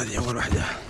هذه أول واحدة.